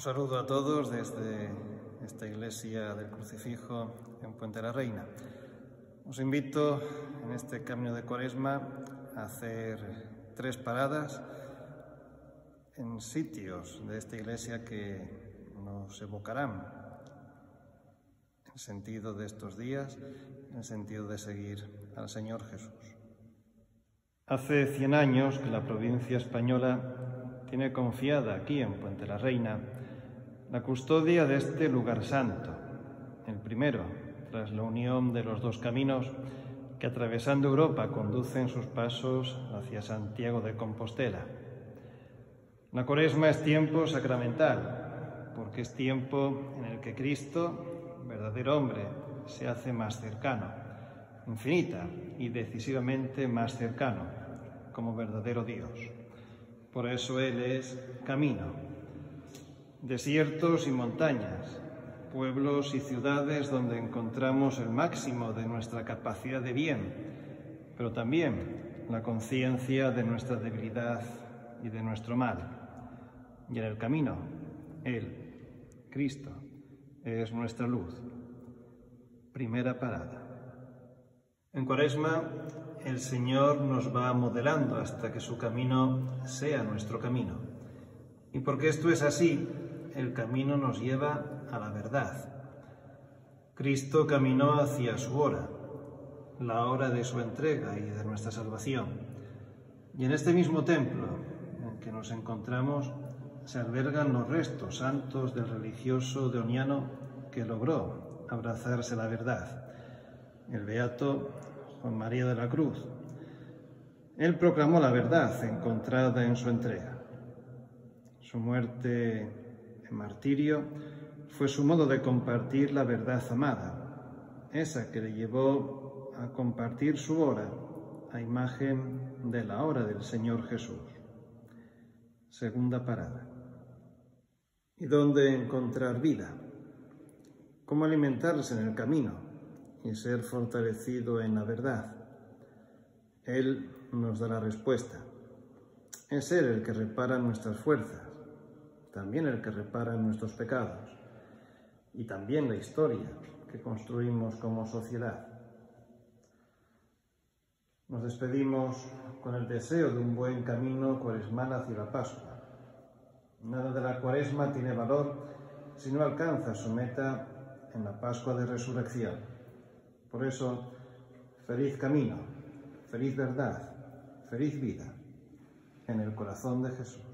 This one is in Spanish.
Un saludo a todos desde esta iglesia del crucifijo en Puente la Reina. Os invito en este camino de cuaresma a hacer tres paradas en sitios de esta iglesia que nos evocarán en sentido de estos días, en sentido de seguir al Señor Jesús. Hace 100 años que la provincia española tiene confiada aquí en Puente la Reina la custodia de este lugar santo, el primero, tras la unión de los dos caminos que atravesando Europa conducen sus pasos hacia Santiago de Compostela. La cuaresma es tiempo sacramental, porque es tiempo en el que Cristo, verdadero hombre, se hace más cercano, infinita y decisivamente más cercano, como verdadero Dios. Por eso Él es camino, desiertos y montañas, pueblos y ciudades donde encontramos el máximo de nuestra capacidad de bien, pero también la conciencia de nuestra debilidad y de nuestro mal. Y en el camino, Él, Cristo, es nuestra luz. Primera parada. En Cuaresma, el Señor nos va modelando hasta que su camino sea nuestro camino. Y porque esto es así, el camino nos lleva a la verdad. Cristo caminó hacia su hora, la hora de su entrega y de nuestra salvación. Y en este mismo templo en que nos encontramos se albergan los restos santos del religioso deoniano que logró abrazarse la verdad, el beato Juan María de la Cruz. Él proclamó la verdad encontrada en su entrega. Su muerte martirio fue su modo de compartir la verdad amada, esa que le llevó a compartir su hora a imagen de la hora del Señor Jesús. Segunda parada. ¿Y dónde encontrar vida? ¿Cómo alimentarse en el camino y ser fortalecido en la verdad? Él nos da la respuesta. Es Él el que repara nuestras fuerzas también el que repara nuestros pecados y también la historia que construimos como sociedad. Nos despedimos con el deseo de un buen camino cuaresmal hacia la Pascua. Nada de la cuaresma tiene valor si no alcanza su meta en la Pascua de Resurrección. Por eso, feliz camino, feliz verdad, feliz vida en el corazón de Jesús.